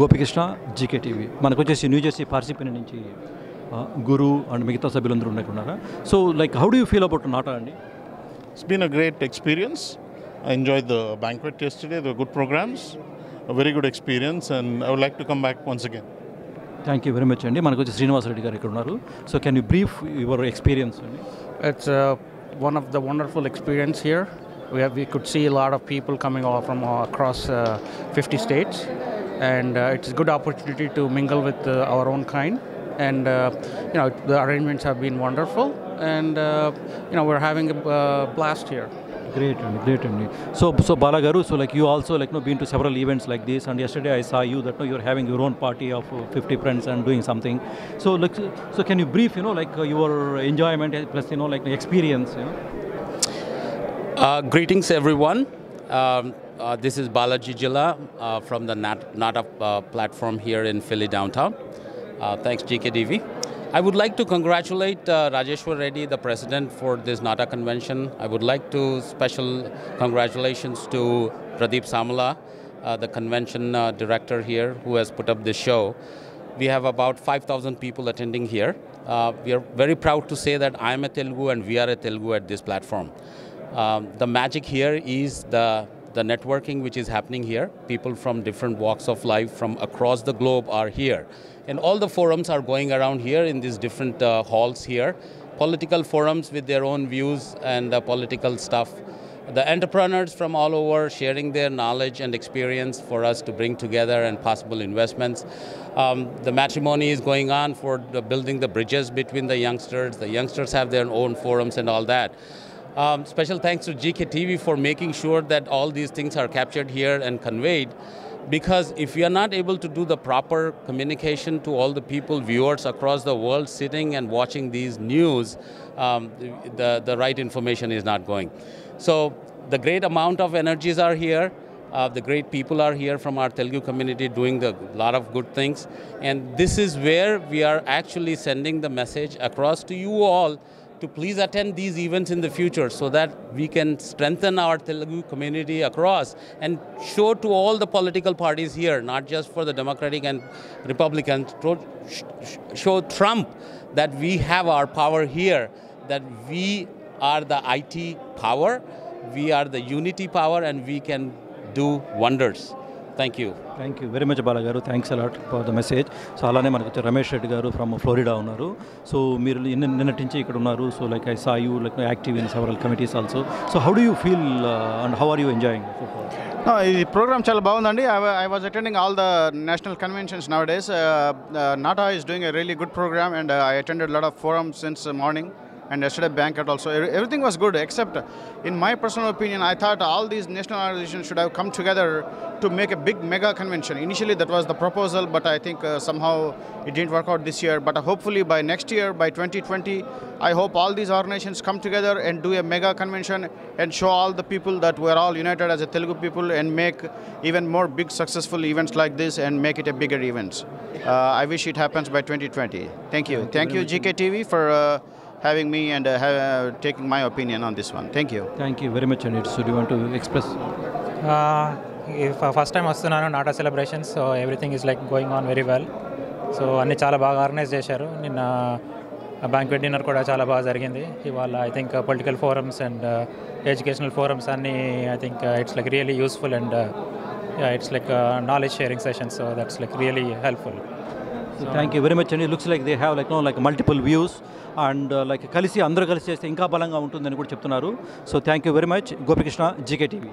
Gopikrishna GK TV మనకు వచ్చేసి new Jersey పార్సిపెన్ నుంచి ఆ, గురు అండ్ మిగతా సభ్యులందరూ ఉన్నారా so like how do you feel about నాటా అండి It's been a great experience. I enjoyed the banquet yesterday. There were good programs, a very good experience, and I would like to come back once again. Thank you very much అండి మనకు వచ్చి శ్రీనివాస్ రెడ్డి గారు ఇక్కడ ఉన్నారు so can you brief your experience అండి It's uh, one of the wonderful experience here. We have, we could see a lot of people coming all from all across uh, 50 states, and uh, it's a good opportunity to mingle with uh, our own kind. And uh, you know, the arrangements have been wonderful, and you know, we're having a blast here. Great, great, So, so Balagaru, so like you also like you know, been to several events like this, and yesterday I saw you that you know, you're having your own party of 50 friends and doing something. So, like, so can you brief, you know, like your enjoyment plus you know, like experience, you know? Uh, greetings, everyone. Um, uh, this is Balaji Jilla uh, from the Nat- NATA uh, platform here in Philly downtown. Uh, thanks, GKTV. I would like to congratulate uh, Rajeshwar Reddy, the president, for this NATA convention. I would like to special congratulations to Pradeep Samala, the convention director here, who has put up this show. We have about 5,000 people attending here. We are very proud to say that I am a Telugu and we are a Telugu at this platform. Um, the magic here is the the networking which is happening here. People from different walks of life from across the globe are here, and all the forums are going around here in these different uh, halls here. Political forums with their own views and uh, political stuff. The entrepreneurs from all over sharing their knowledge and experience for us to bring together and possible investments. Um, the matrimony is going on for the building the bridges between the youngsters. The youngsters have their own forums and all that. Um, special thanks to GKTV for making sure that all these things are captured here and conveyed. Because if we are not able to do the proper communication to all the people, viewers across the world sitting and watching these news, um, the, the right information is not going. So the great amount of energies are here. Uh, the great people are here from our Telugu community doing a lot of good things. And this is where we are actually sending the message across to you all to please attend these events in the future so that we can strengthen our Telugu community across and show to all the political parties here, not just for the Democratic and sh- show Trump that we have our power here, that we are the IT power, we are the unity power, and we can do wonders. Thank you. Thank you very much Bala గారు. Thanks a lot for the message so అలానే మనకు వచ్చి రమేష్ రెడ్డి గారు from Florida ఉన్నారు. So మీరు నిన్న నిన్నటి నుంచి ఇక్కడ ఉన్నారు. So like I saw you like active in several committees also so how do you feel and how are you enjoying ఈ ప్రోగ్రామ్ చాలా బాగుందండి. I was attending all the national conventions nowadays NATA is doing a really good programme and I attended lot of forum since morning and yesterday banquet also everything was good except in my personal opinion i thought all these national organizations should have come together to make a big mega convention. Initially that was the proposal but i think uh, somehow it didn't work out this year. But uh, hopefully by next year by 2020 i hope all these organizations come together and do a mega convention and show all the people that we're all united as a telugu people and make even more big successful events like this and make it a bigger event. uh, i wish it happens by 2020 thank you. Thank you gktv for uh, having me and uh, ha- uh, taking my opinion on this one. Thank you. Thank you very much అండి it's do want to express first time వస్తున్నాను NATA celebrations so everything is like going on very well so అన్నీ చాలా బాగా organise చేశారు. నిన్న banquet dinner కూడా చాలా బాగా జరిగింది. ఇవాళ I think political forums and educational forums అన్నీ I think it's like really useful and it's like knowledge sharing sessions so that's like really helpful thank you very much అండి looks like they have like no like multiple views and like కలిసి అందరూ కలిసి చేస్తే ఇంకా బలంగా ఉంటుందని కూడా చెప్తున్నారు. So thank you very much Gopikrishna GK TV